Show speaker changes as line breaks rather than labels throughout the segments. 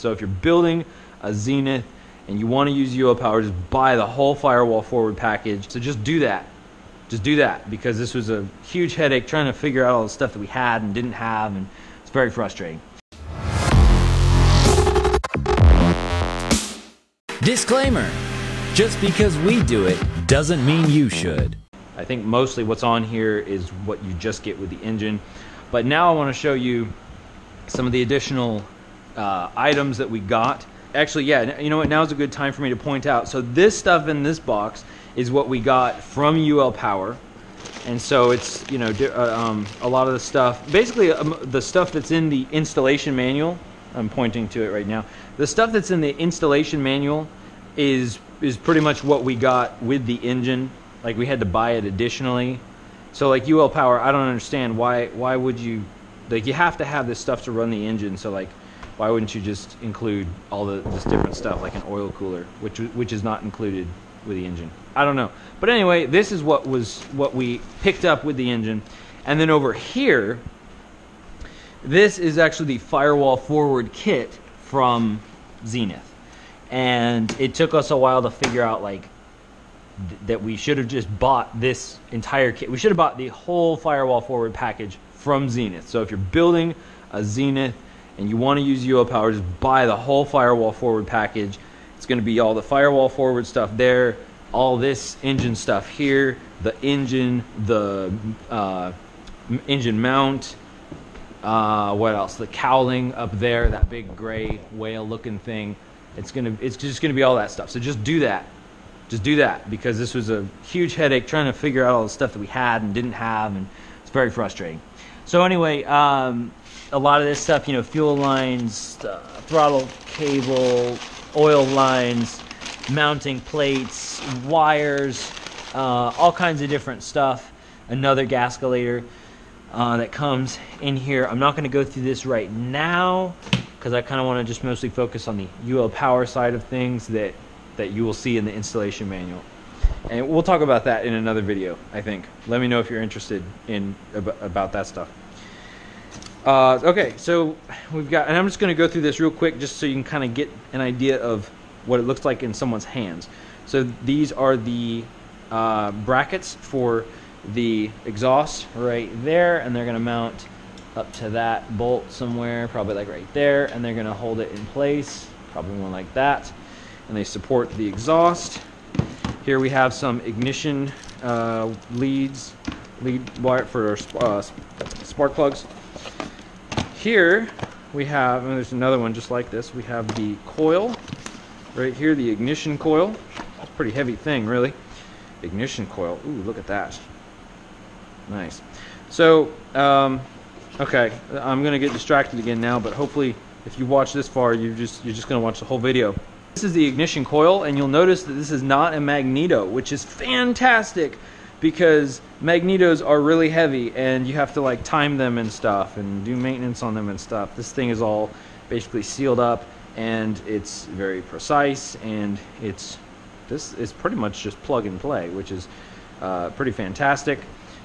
So if you're building a Zenith and you want to use UL Power, just buy the whole firewall forward package. So just do that. Just do that because this was a huge headache trying to figure out all the stuff that we had and didn't have, and it's very frustrating.
Disclaimer Just because we do it doesn't mean you should.
I think mostly what's on here is what you just get with the engine. But now I want to show you some of the additional uh, items that we got. Actually, yeah, you know what? Now is a good time for me to point out. So this stuff in this box is what we got from UL Power. And so it's, you know, uh, um, a lot of the stuff, basically um, the stuff that's in the installation manual, I'm pointing to it right now. The stuff that's in the installation manual is is pretty much what we got with the engine. Like we had to buy it additionally. So like UL Power, I don't understand why why would you like you have to have this stuff to run the engine. So like why wouldn't you just include all the this different stuff like an oil cooler, which which is not included with the engine? I don't know. But anyway, this is what was what we picked up with the engine. And then over here, this is actually the firewall forward kit from Zenith. And it took us a while to figure out like th- that we should have just bought this entire kit. We should have bought the whole firewall forward package from Zenith. So if you're building a Zenith and you want to use UL Power, just buy the whole firewall forward package. It's going to be all the firewall forward stuff there, all this engine stuff here, the engine, the uh, engine mount, uh, what else? The cowling up there, that big gray whale looking thing. It's gonna, it's just gonna be all that stuff. So just do that. Just do that because this was a huge headache trying to figure out all the stuff that we had and didn't have, and it's very frustrating. So anyway, um, a lot of this stuff, you know, fuel lines, uh, throttle cable, oil lines, mounting plates, wires, uh, all kinds of different stuff. Another gascolator uh, that comes in here. I'm not going to go through this right now because I kind of want to just mostly focus on the UL power side of things that, that you will see in the installation manual. And we'll talk about that in another video, I think. Let me know if you're interested in ab- about that stuff. Uh, okay, so we've got, and I'm just going to go through this real quick just so you can kind of get an idea of what it looks like in someone's hands. So these are the uh, brackets for the exhaust right there, and they're going to mount up to that bolt somewhere, probably like right there, and they're going to hold it in place, probably one like that. And they support the exhaust. Here we have some ignition uh, leads, lead wire for uh, spark plugs. Here we have, and there's another one just like this, we have the coil right here, the ignition coil. Pretty heavy thing, really. Ignition coil. Ooh, look at that. Nice. So, um, okay, I'm gonna get distracted again now, but hopefully, if you watch this far, you just you're just gonna watch the whole video. This is the ignition coil, and you'll notice that this is not a magneto, which is fantastic because magnetos are really heavy and you have to like time them and stuff and do maintenance on them and stuff. This thing is all basically sealed up and it's very precise and it's this is pretty much just plug and play, which is uh, pretty fantastic.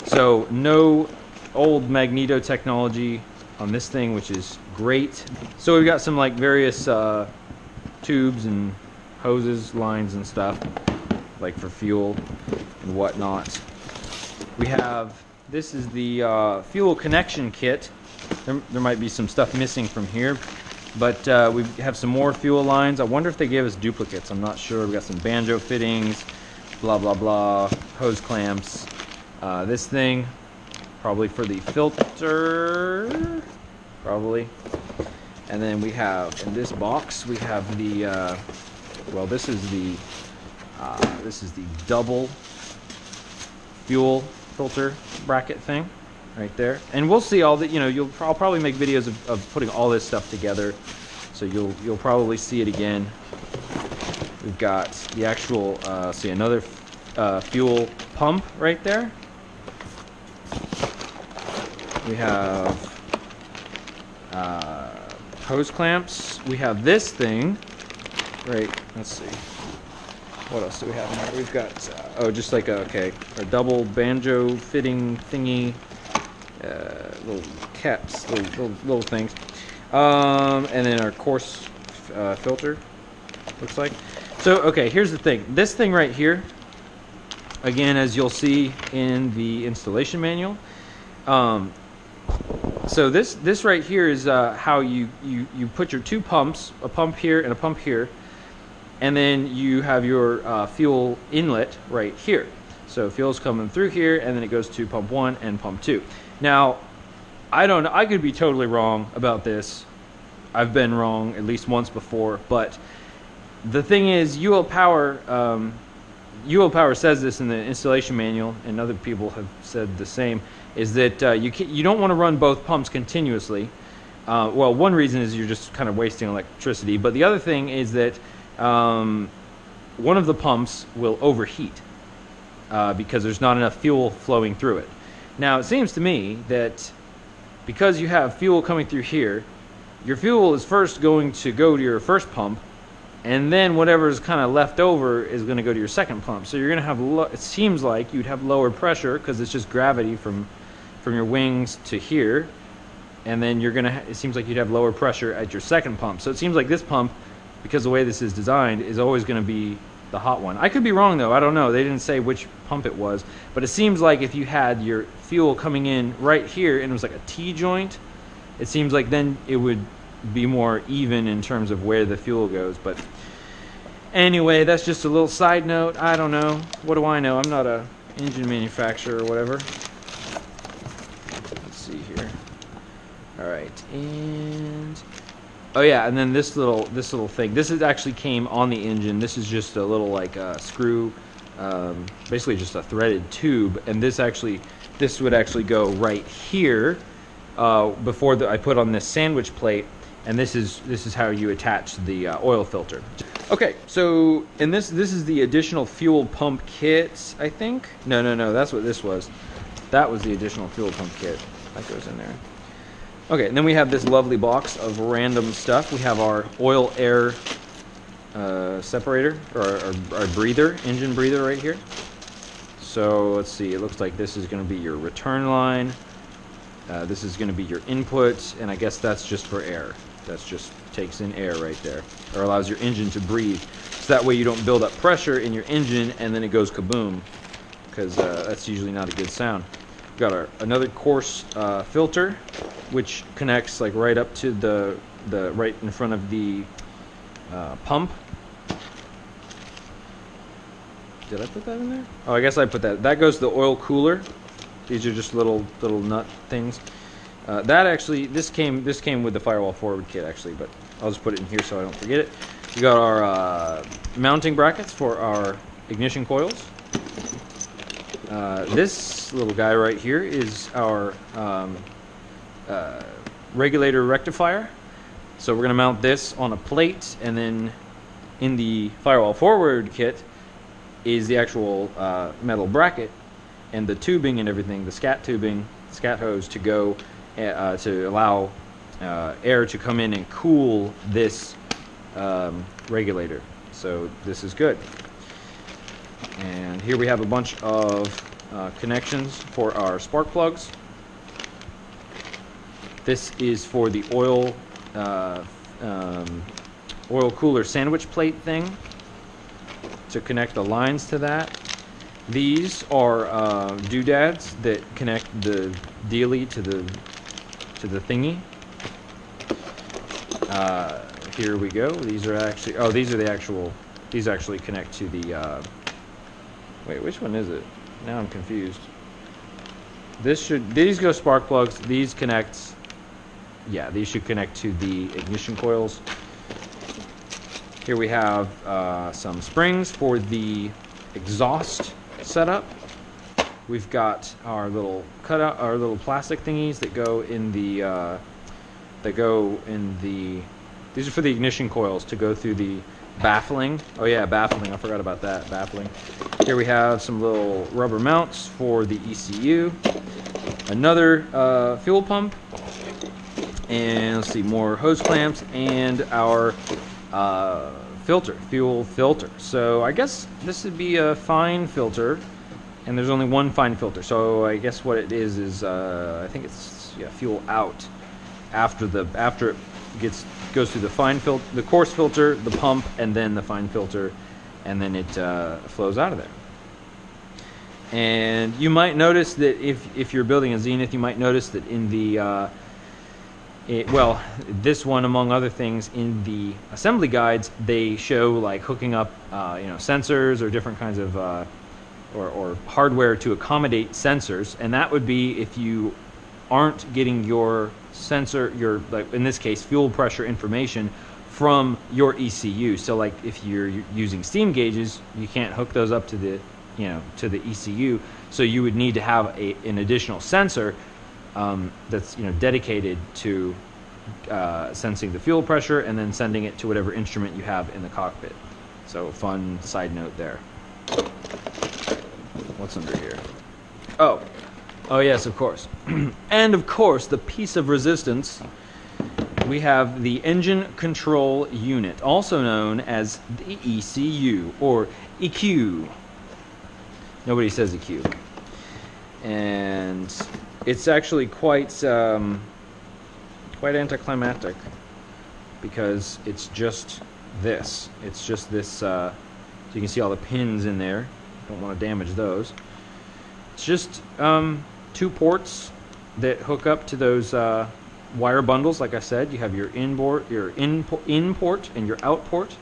So no old magneto technology on this thing, which is great. So we've got some like various uh, tubes and hoses, lines and stuff, like for fuel and whatnot. We have, this is the uh, fuel connection kit. There, there, might be some stuff missing from here, but uh, we have some more fuel lines. I wonder if they gave us duplicates. I'm not sure. We got some banjo fittings, blah, blah, blah, hose clamps. Uh, this thing, probably for the filter, probably. And then we have, in this box, we have the, uh, well, this is the, uh, this is the double fuel filter bracket thing right there. And we'll see all that, you know, you'll I'll probably make videos of, of putting all this stuff together. So you'll you'll probably see it again. We've got the actual, uh, see another uh, fuel pump right there. We have uh, hose clamps. We have this thing. Right, let's see. What else do we have in here? We've got, uh, oh, just like a, okay, a double banjo fitting thingy. Uh, little caps, little, little, little things. Um, and then our coarse uh, filter. Looks like. So okay, here's the thing. This thing right here, again, as you'll see in the installation manual. Um, so this this right here is uh, how you, you you put your two pumps, a pump here and a pump here, and then you have your uh, fuel inlet right here. So fuel's coming through here, and then it goes to pump one and pump two. Now, I don't. I could be totally wrong about this. I've been wrong at least once before, but the thing is, UL Power, um, UL Power says this in the installation manual, and other people have said the same. Is that uh, you you don't want to run both pumps continuously. Uh, well, one reason is you're just kind of wasting electricity, but the other thing is that um, one of the pumps will overheat uh, because there's not enough fuel flowing through it. Now, it seems to me that because you have fuel coming through here, your fuel is first going to go to your first pump, and then whatever is kind of left over is going to go to your second pump. So you're going to have, lo- it seems like you'd have lower pressure because it's just gravity from, from your wings to here, and then you're going to, ha- it seems like you'd have lower pressure at your second pump. So it seems like this pump, because the way this is designed, is always going to be the hot one. I could be wrong though. I don't know. They didn't say which pump it was, but it seems like if you had your fuel coming in right here and it was like a T joint, it seems like then it would be more even in terms of where the fuel goes. But anyway, that's just a little side note. I don't know. What do I know? I'm not a engine manufacturer or whatever. Let's see here. All right, and Oh yeah, and then this little this little thing. This is actually came on the engine. This is just a little like uh, screw, um, basically just a threaded tube. And this actually this would actually go right here uh, before the, I put on this sandwich plate. And this is this is how you attach the uh, oil filter. Okay, so and this this is the additional fuel pump kit. I think. No, no, no. That's what this was. That was the additional fuel pump kit that goes in there. Okay, and then we have this lovely box of random stuff. We have our oil air uh, separator, or our, our, breather, engine breather right here. So let's see, it looks like this is going to be your return line. Uh, this is going to be your input, and I guess that's just for air. That's just takes in air right there, or allows your engine to breathe. So that way you don't build up pressure in your engine and then it goes kaboom, because uh, that's usually not a good sound. We've got our another coarse uh, filter which connects like right up to the the right in front of the uh, pump. Did I put that in there? Oh, I guess I put that. That goes to the oil cooler. These are just little little nut things. Uh, that actually, this came this came with the firewall forward kit actually, but I'll just put it in here so I don't forget it. We got our uh, mounting brackets for our ignition coils. Uh, this little guy right here is our um, uh, regulator rectifier. So we're going to mount this on a plate, and then in the firewall forward kit is the actual uh, metal bracket and the tubing and everything, the scat tubing, scat hose to go uh, to allow uh, air to come in and cool this um, regulator. So this is good. And here we have a bunch of uh, connections for our spark plugs. This is for the oil uh, um, oil cooler sandwich plate thing to connect the lines to that. These are uh, doodads that connect the dealy to the to the thingy. Uh, here we go. These are actually oh these are the actual these actually connect to the uh, wait which one is it? Now I'm confused. This should these go spark plugs. These connect yeah, these should connect to the ignition coils. Here we have uh, some springs for the exhaust setup. We've got our little cutout, our little plastic thingies that go in the uh, that go in the. These are for the ignition coils to go through the baffling. Oh yeah, baffling. I forgot about that baffling. Here we have some little rubber mounts for the ECU. Another uh, fuel pump and let's see more hose clamps and our uh, filter fuel filter so I guess this would be a fine filter and there's only one fine filter so I guess what it is is uh, I think it's yeah fuel out after the after it gets goes through the fine filter, the coarse filter, the pump, and then the fine filter, and then it uh, flows out of there. And you might notice that if if you're building a Zenith, you might notice that in the uh, it, well, this one among other things in the assembly guides, they show like hooking up, uh, you know, sensors or different kinds of uh, or, or hardware to accommodate sensors, and that would be if you aren't getting your sensor, your like in this case, fuel pressure information from your ECU. So like if you're using steam gauges, you can't hook those up to the you know to the ECU. So you would need to have a, an additional sensor um, that's you know dedicated to uh, sensing the fuel pressure and then sending it to whatever instrument you have in the cockpit. So fun side note there. What's under here? Oh, oh yes, of course. and of course, the piece of resistance. We have the engine control unit, also known as the ECU or EQ. Nobody says EQ. And it's actually quite um, quite anticlimactic because it's just this. It's just this. Uh, so you can see all the pins in there. Don't want to damage those. It's just um, two ports that hook up to those uh, wire bundles. Like I said, you have your inboard, your in in port, and your out port.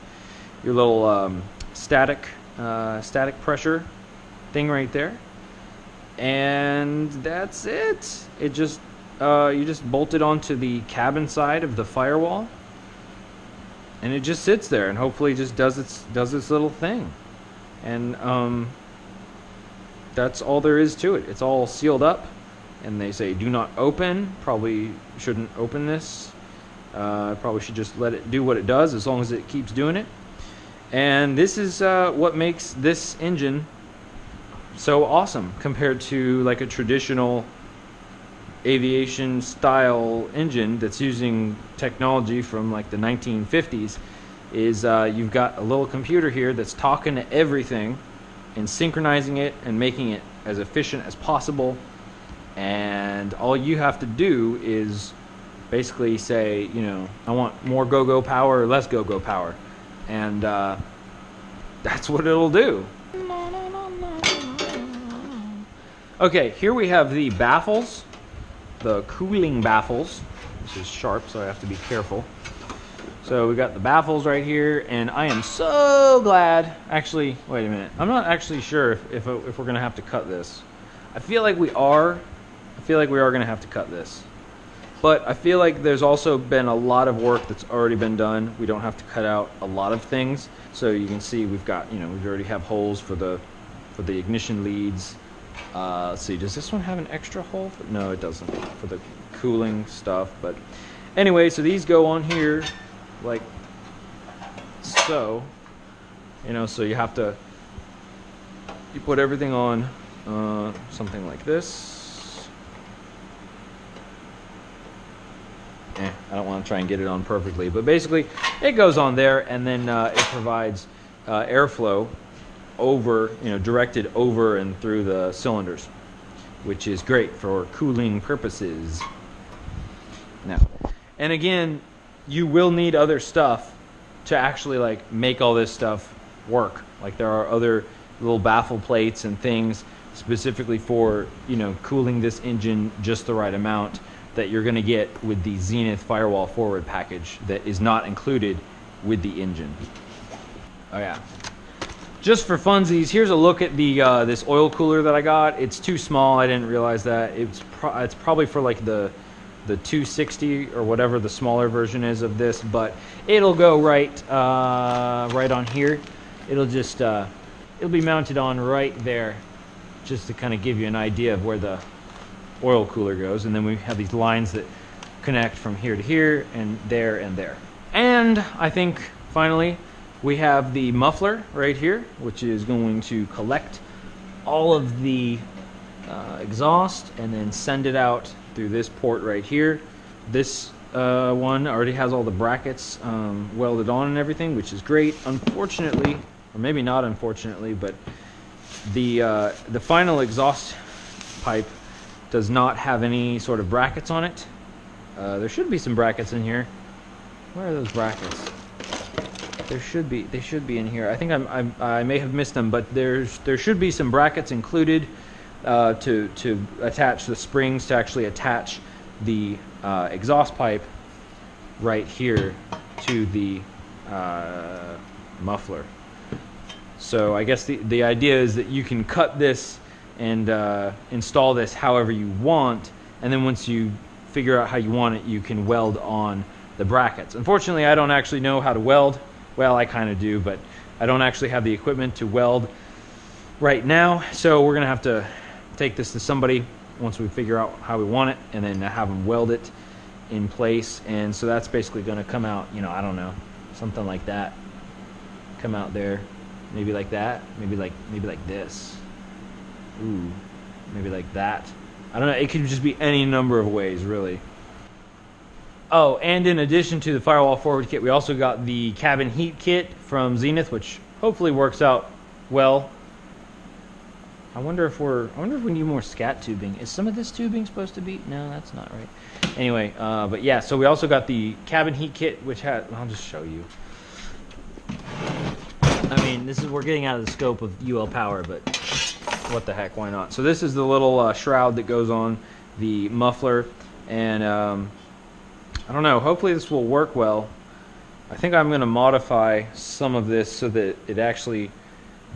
Your little um, static uh, static pressure thing right there and that's it. It just uh, you just bolt it onto the cabin side of the firewall, and it just sits there, and hopefully just does its does its little thing, and um, that's all there is to it. It's all sealed up, and they say do not open. Probably shouldn't open this. Uh, probably should just let it do what it does as long as it keeps doing it. And this is uh, what makes this engine so awesome compared to like a traditional aviation style engine that's using technology from like the 1950s is uh, you've got a little computer here that's talking to everything and synchronizing it and making it as efficient as possible and all you have to do is basically say you know i want more go-go power or less go-go power and uh, that's what it'll do Okay, here we have the baffles, the cooling baffles. This is sharp, so I have to be careful. So we got the baffles right here, and I am so glad. Actually, wait a minute. I'm not actually sure if, if, if we're going to have to cut this. I feel like we are. I feel like we are going to have to cut this. But I feel like there's also been a lot of work that's already been done. We don't have to cut out a lot of things. So you can see we've got, you know, we already have holes for the for the ignition leads. Uh, let's see, does this one have an extra hole? No, it doesn't for the cooling stuff. But anyway, so these go on here like so. You know, so you have to you put everything on uh, something like this. Eh, I don't want to try and get it on perfectly, but basically it goes on there, and then uh, it provides uh, airflow over, you know, directed over and through the cylinders, which is great for cooling purposes. Now, and again, you will need other stuff to actually like make all this stuff work. Like there are other little baffle plates and things specifically for, you know, cooling this engine just the right amount that you're going to get with the Zenith Firewall Forward package that is not included with the engine. Oh yeah, just for funsies, here's a look at the uh, this oil cooler that I got. It's too small. I didn't realize that. It's pro it's probably for like the the 260 or whatever the smaller version is of this, but it'll go right uh, right on here. It'll just uh, it'll be mounted on right there, just to kind of give you an idea of where the oil cooler goes. And then we have these lines that connect from here to here and there and there. And I think finally we have the muffler right here, which is going to collect all of the uh, exhaust and then send it out through this port right here. This uh, one already has all the brackets um, welded on and everything, which is great. Unfortunately, or maybe not unfortunately, but the uh, the final exhaust pipe does not have any sort of brackets on it. Uh, there should be some brackets in here, Where are those brackets? There should be. They should be in here. I think I'm, I'm I may have missed them, but there's there should be some brackets included uh, to to attach the springs to actually attach the uh, exhaust pipe right here to the uh, muffler. So I guess the the idea is that you can cut this and uh, install this however you want, and then once you figure out how you want it, you can weld on the brackets. Unfortunately, I don't actually know how to weld. Well, I kind of do, but I don't actually have the equipment to weld right now. So we're gonna have to take this to somebody once we figure out how we want it, and then have them weld it in place. And so that's basically gonna come out, you know, I don't know, something like that. Come out there, maybe like that, maybe like maybe like this. Ooh, maybe like that. I don't know. It could just be any number of ways, really. Oh, and in addition to the firewall forward kit, we also got the cabin heat kit from Zenith, which hopefully works out well. I wonder if we're. I wonder if we need more scat tubing. Is some of this tubing supposed to be? No, that's not right. Anyway, uh, but yeah. So we also got the cabin heat kit, which had. I'll just show you. I mean, this is we're getting out of the scope of UL power, but what the heck? Why not? So this is the little uh, shroud that goes on the muffler, and um, I don't know. Hopefully this will work well. I think I'm going to modify some of this so that it actually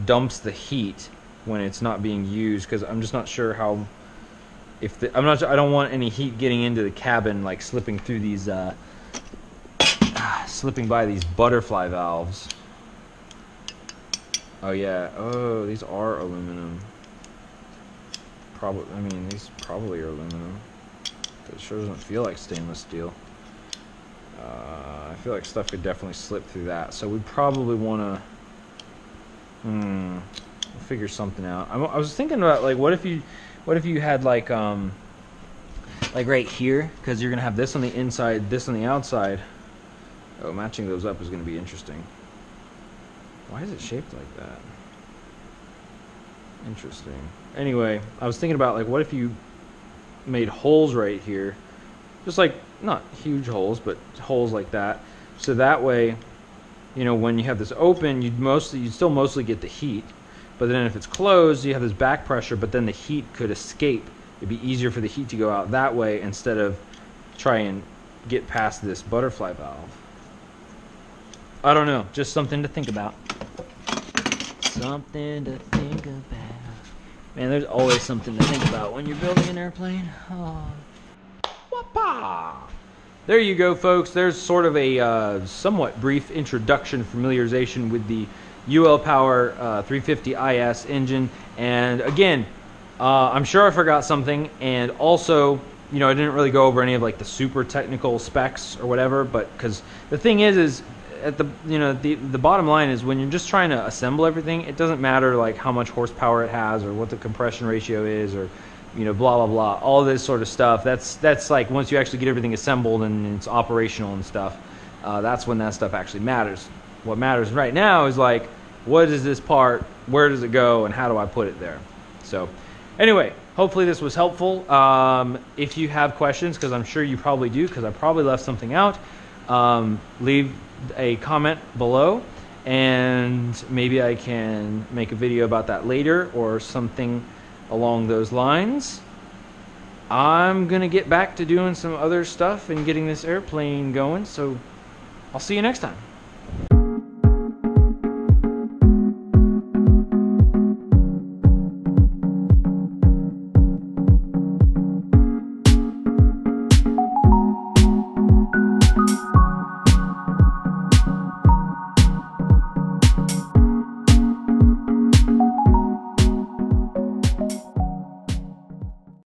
dumps the heat when it's not being used because I'm just not sure how if the, I'm not I don't want any heat getting into the cabin like slipping through these uh, slipping by these butterfly valves. Oh yeah. Oh, these are aluminum. Probably. I mean, these probably are aluminum. It sure doesn't feel like stainless steel. Uh, I feel like stuff could definitely slip through that. So we probably want to. Hmm. Figure something out. I'm, I was thinking about like, what if you, what if you had like, um, like right here, because you're gonna have this on the inside, this on the outside. Oh, matching those up is gonna be interesting. Why is it shaped like that? Interesting. Anyway, I was thinking about like, what if you made holes right here, just like not huge holes, but holes like that. So that way, you know, when you have this open, you'd mostly you'd still mostly get the heat. But then if it's closed, you have this back pressure, but then the heat could escape. It'd be easier for the heat to go out that way instead of try and get past this butterfly valve. I don't know, just something to think about. Something to think about. Man, there's always something to think about when you're building an airplane. Oh. There you go, folks. There's sort of a uh, somewhat brief introduction, familiarization with the UL Power uh, 350iS engine. And again, uh, I'm sure I forgot something. And also, you know, I didn't really go over any of like the super technical specs or whatever. But because the thing is, is at the you know the the bottom line is when you're just trying to assemble everything, it doesn't matter like how much horsepower it has or what the compression ratio is or you know blah blah blah all this sort of stuff. That's that's like once you actually get everything assembled and it's operational and stuff, uh, that's when that stuff actually matters. What matters right now is like what is this part, where does it go, and how do I put it there. So anyway, hopefully this was helpful. Um, if you have questions, because I'm sure you probably do, because I probably left something out, um, leave a comment below and maybe I can make a video about that later or something along those lines. I'm going to get back to doing some other stuff and getting this airplane going, so I'll see you next time.